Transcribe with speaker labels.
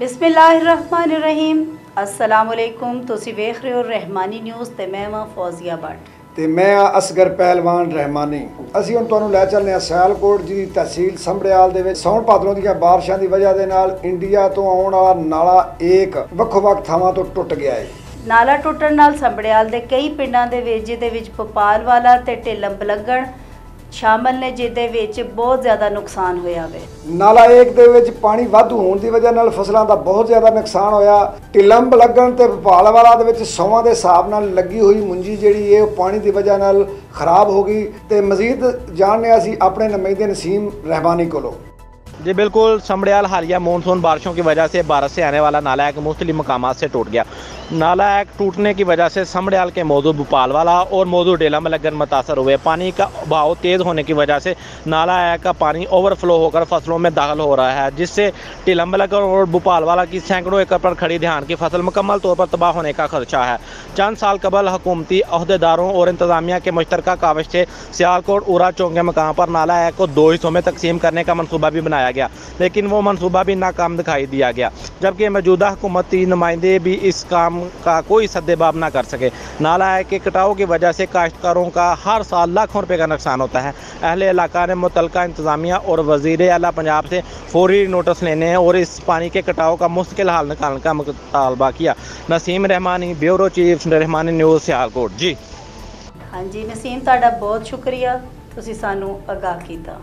Speaker 1: ਬਿਸਮਿਲ੍ਲਾਹਿਰਰਹਿਮਾਨਿਰਰਹੀਮ। ਅਸਲਾਮ ਅਲੈਕੁਮ ਤੁਸੀਂ ਵੇਖ ਰਹੇ ਹੋ ਰਹਿਮਾਨੀ ਨਿਊਜ਼ ਤੇ ਮੈਂ ਹਾਂ ਫੌਜ਼ੀਆ ਭੱਟ।
Speaker 2: ਤੇ ਮੈਂ ਆ ਅਸਗਰ ਪਹਿਲਵਾਨ ਰਹਿਮਾਨੀ। ਅਸੀਂ ਹੁਣ ਤੁਹਾਨੂੰ ਲੈ ਚੱਲਦੇ ਹਾਂ ਸਿਆਲਕੋਟ ਜੀ ਦੀ ਤਹਿਸੀਲ ਸੰਭੜਿਆਲ ਦੇ ਵਿੱਚ। ਸੌਣ ਭਾਦਰੋਂ ਦੀਆਂ ਬਾਰਿਸ਼ਾਂ ਦੀ ਵਜ੍ਹਾ ਦੇ ਨਾਲ ਇੰਡੀਆ ਤੋਂ ਆਉਣ ਵਾਲਾ ਨਾਲਾ ਏਕ ਵੱਖੋ-ਵੱਖ ਥਾਵਾਂ ਤੋਂ ਟੁੱਟ ਗਿਆ ਹੈ
Speaker 1: ਨਾਲਾ ਟੁੱਟਣ ਨਾਲ ਸੰਭੜਿਆਲ ਦੇ ਕਈ ਪਿੰਡਾਂ ਦੇ ਵਿੱਚ ਜਿਹਦੇ ਵਿੱਚ ਭੋਪਾਲ ਵਾਲਾ ਤੇ ਢਿੱਲਮ ਬਲੱਗਣ ਸ਼ਾਮਲ ਨੇ, ਜਿਹਦੇ ਵਿੱਚ ਬਹੁਤ ਜ਼ਿਆਦਾ ਨੁਕਸਾਨ ਹੋਇਆ ਵੇ।
Speaker 2: ਨਾਲਾ ਏਕ ਦੇ ਵਿੱਚ ਪਾਣੀ ਵਾਧੂ ਹੋਣ ਦੀ ਵਜ੍ਹਾ ਨਾਲ ਫਸਲਾਂ ਦਾ ਬਹੁਤ ਜ਼ਿਆਦਾ ਨੁਕਸਾਨ ਹੋਇਆ। ਟਿਲੰਬ ਲੱਗਣ ਤੇ ਭੋਪਾਲ ਵਾਲਾ ਦੇ ਵਿੱਚ ਸੌਵਾਂ ਦੇ ਹਿਸਾਬ ਨਾਲ ਲੱਗੀ ਹੋਈ ਮੁੰਜੀ ਜਿਹੜੀ ਹੈ ਉਹ ਪਾਣੀ ਦੀ ਵਜ੍ਹਾ ਨਾਲ ਖਰਾਬ ਹੋ ਗਈ ਤੇ ਮਜ਼ੀਦ ਜਾਣਨੇ ਅਸੀਂ ਆਪਣੇ ਨੁਮਾਇੰਦੇ ਨਸੀਮ ਰਹਿਮਾਨੀ ਕੋਲੋਂ।
Speaker 3: जी, बिल्कुल, समड़ियाल हालिया मानसून बारिशों की वजह से भारत से आने वाला नाला एक मुख्तलि मकाम से टूट गया। नाला एक टूटने की वजह से समड़ियाल के मौजूद भोपाल वाला और मौजूद डेला में लगन मुतासर हुए। पानी का बहाव तेज़ होने की वजह से नाला एक का पानी ओवरफ्लो होकर फ़सलों में दाखिल हो रहा है, जिससे टिलम लगन और भोपाल वाला की सैकड़ों एकड़ पर खड़ी ध्यान की फ़सल मुकम्मल तौर पर तबाह होने का खदशा है। चंद साल कबल हुकूमती अहदेदारों और इंतजामिया के मुश्तरका काविश से सियालकोट उरा चौंग मकाम पर नाला एक को दो हिस्सों में तकसीम करने का मनसूबा भी बनाया गया लेकिन वो मनसूबा भी नाकाम दिखाई दिया गया जबकि मौजूदा हुकूमती नुमाइंदे भी इस काम का कोई सद्देबाब ना कर सके नाला है कि कटाव की वजह से काश्तकारों का हर साल लाखों रुपए का नुकसान होता है अहले इलाका ने मुतलका इंतजामिया और वजीर अला पंजाब से फौरी नोटिस लेने और इस पानी के कटाव का मुश्किल हाल निकालने का मुतालबा किया Naseem Rehmani bureau chief Rehmani news Sialkot ji
Speaker 1: ਹਾਂਜੀ ਨਸੀਮ ਤੁਹਾਡਾ ਬਹੁਤ ਸ਼ੁਕਰੀਆ ਤੁਸੀਂ ਸਾਨੂੰ ਆਗਾਹ ਕੀਤਾ